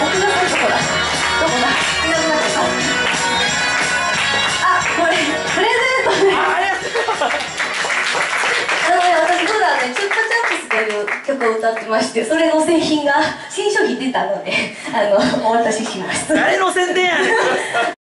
奥が最初こだどこだあこれプレゼントね。ありがとう私普段ね「チュッパチャンプス」という曲を歌ってましてそれの製品が新商品出たのであのお渡ししました誰の宣伝やねん。